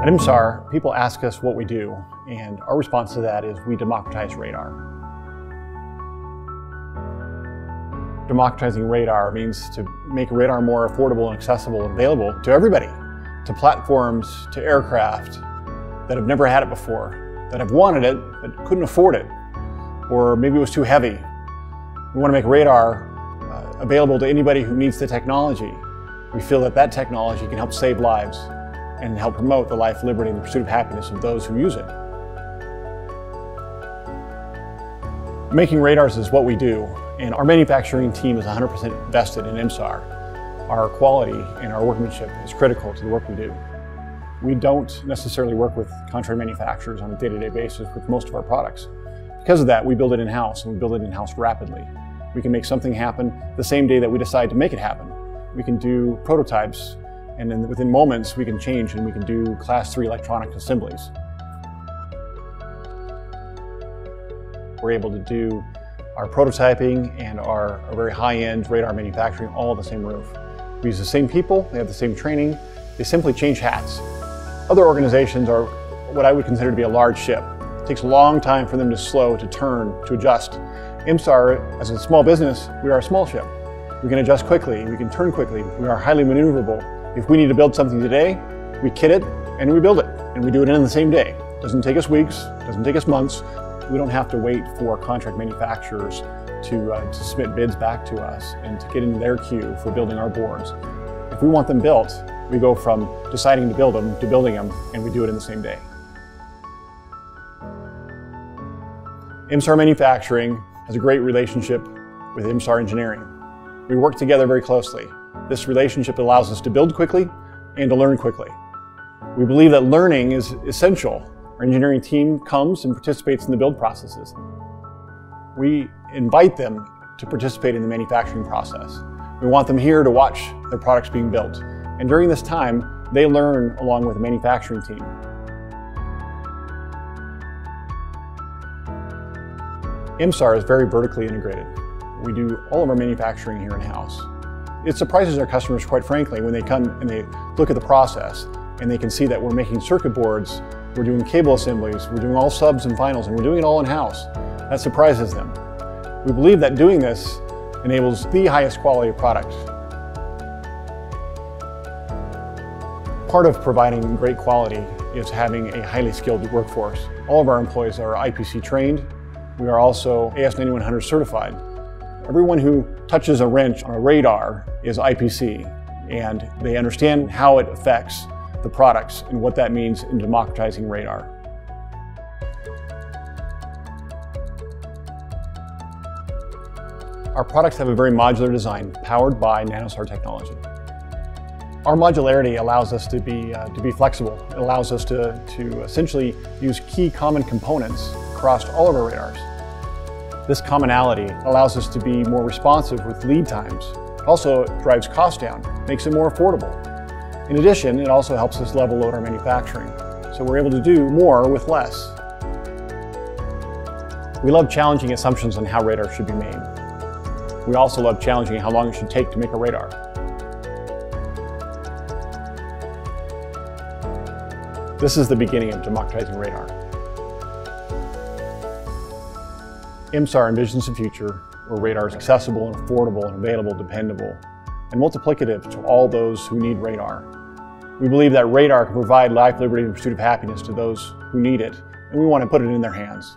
At IMSAR, people ask us what we do, and our response to that is we democratize radar. Democratizing radar means to make radar more affordable and accessible and available to everybody, to platforms, to aircraft that have never had it before, that have wanted it but couldn't afford it, or maybe it was too heavy. We want to make radar uh, available to anybody who needs the technology. We feel that that technology can help save lives and help promote the life, liberty, and the pursuit of happiness of those who use it. Making radars is what we do, and our manufacturing team is 100% vested in IMSAR. Our quality and our workmanship is critical to the work we do. We don't necessarily work with contract manufacturers on a day-to-day -day basis with most of our products. Because of that, we build it in-house, and we build it in-house rapidly. We can make something happen the same day that we decide to make it happen. We can do prototypes and then within moments we can change and we can do class 3 electronic assemblies. We're able to do our prototyping and our, our very high-end radar manufacturing all on the same roof. We use the same people, they have the same training, they simply change hats. Other organizations are what I would consider to be a large ship. It takes a long time for them to slow, to turn, to adjust. IMSAR, as a small business, we are a small ship. We can adjust quickly, we can turn quickly, we are highly maneuverable, if we need to build something today, we kit it and we build it, and we do it in the same day. Doesn't take us weeks, doesn't take us months. We don't have to wait for contract manufacturers to, uh, to submit bids back to us and to get in their queue for building our boards. If we want them built, we go from deciding to build them to building them, and we do it in the same day. IMSAR Manufacturing has a great relationship with IMSAR Engineering. We work together very closely. This relationship allows us to build quickly and to learn quickly. We believe that learning is essential. Our engineering team comes and participates in the build processes. We invite them to participate in the manufacturing process. We want them here to watch their products being built. And during this time, they learn along with the manufacturing team. IMSAR is very vertically integrated. We do all of our manufacturing here in-house. It surprises our customers, quite frankly, when they come and they look at the process and they can see that we're making circuit boards, we're doing cable assemblies, we're doing all subs and finals, and we're doing it all in-house. That surprises them. We believe that doing this enables the highest quality of product. Part of providing great quality is having a highly skilled workforce. All of our employees are IPC trained. We are also AS9100 certified. Everyone who touches a wrench on a radar is IPC, and they understand how it affects the products and what that means in democratizing radar. Our products have a very modular design powered by NanoSAR technology. Our modularity allows us to be, uh, to be flexible. It allows us to, to essentially use key common components across all of our radars. This commonality allows us to be more responsive with lead times. Also, it drives costs down, makes it more affordable. In addition, it also helps us level load our manufacturing. So we're able to do more with less. We love challenging assumptions on how radar should be made. We also love challenging how long it should take to make a radar. This is the beginning of democratizing radar. IMSAR envisions a future where radar is accessible and affordable and available, dependable, and multiplicative to all those who need radar. We believe that radar can provide life, liberty, and pursuit of happiness to those who need it, and we want to put it in their hands.